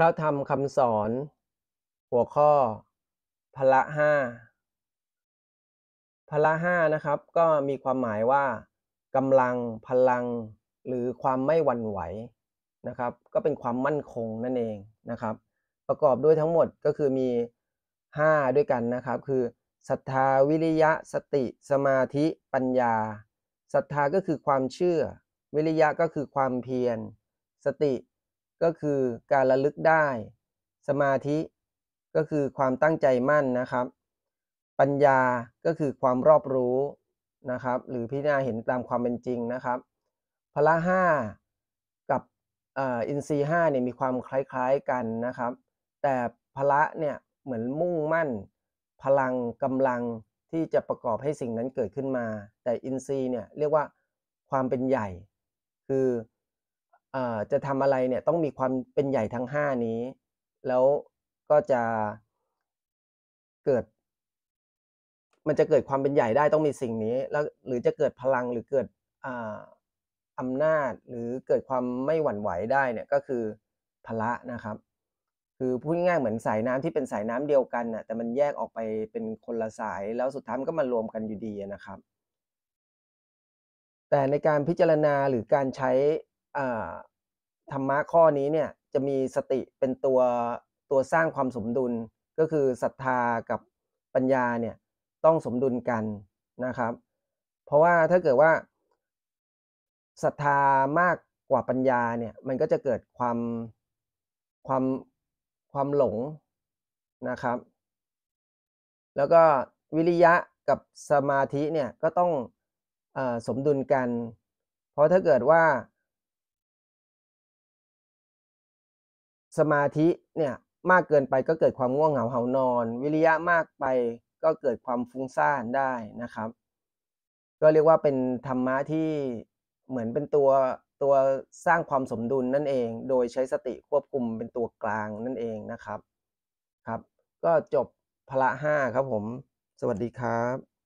ระธรรมคำสอน หัวข้อพละห้าพละห้านะครับก็มีความหมายว่ากำลังพลัง หรือความไม่หวั่นไหวนะครับ ก็เป็นความมั่นคงนั่นเองนะครับ ประกอบด้วยทั้งหมดก็คือมี 5 ด้วยกันนะครับ คือศรัทธาวิริยะสติสมาธิปัญญาศรัทธาก็คือความเชื่อ วิริยะก็คือความเพียร สติ ก็คือการระลึกได้ สมาธิก็คือความตั้งใจมั่นนะครับ ปัญญาก็คือความรอบรู้นะครับ หรือพิจารณาเห็นตามความเป็นจริงนะครับพละห้ากับอินทรีห้าเนี่ยมีความคล้ายๆกันนะครับ แต่พละเนี่ยเหมือนมุ่งมั่น พลังกำลังที่จะประกอบให้สิ่งนั้นเกิดขึ้นมา แต่อินทรีย์เนี่ยเรียกว่าความเป็นใหญ่ คือ อจะทำอะไรเนี่ยต้องมีความเป็นใหญ่ทั้งห้านี้ แล้วก็จะเกิด มันจะเกิดความเป็นใหญ่ได้ต้องมีสิ่งนี้ แล้วหรือจะเกิดพลังหรือเกิดอำนาจหรือเกิดความไม่หวั่นไหวได้เนี่ยก็คือพละนะครับ คือพูดง่ายๆเหมือนสายน้ำที่เป็นสายน้ำเดียวกันน่ะแต่มันแยกออกไปเป็นคนละสายแล้วสุดท้ายมันก็มารวมกันอยู่ดีนะครับ แต่ในการพิจารณาหรือการใช้ ธรรมะข้อนี้เนี่ยจะมีสติเป็นตัวตัวสร้างความสมดุลก็คือศรัทธากับปัญญาเนี่ยต้องสมดุลกันนะครับ เพราะว่าถ้าเกิดว่าศรัทธามากกว่าปัญญาเนี่ยมันก็จะเกิดความความความหลงนะครับ แล้วก็วิริยะกับสมาธิเนี่ยก็ต้องอสมดุลกัน เพราะถ้าเกิดว่า สมาธิเนี่ยมากเกินไปก็เกิดความง่วงเหงาเหานอน วิริยะมากไปก็เกิดความฟุ้งซ่านได้นะครับ ก็เรียกว่าเป็นธรรมะที่เหมือนเป็นตัวตัวสร้างความสมดุลนั่นเอง โดยใช้สติควบคุมเป็นตัวกลางนั่นเองนะครับครับ ก็จบพละห้าครับผม สวัสดีครับ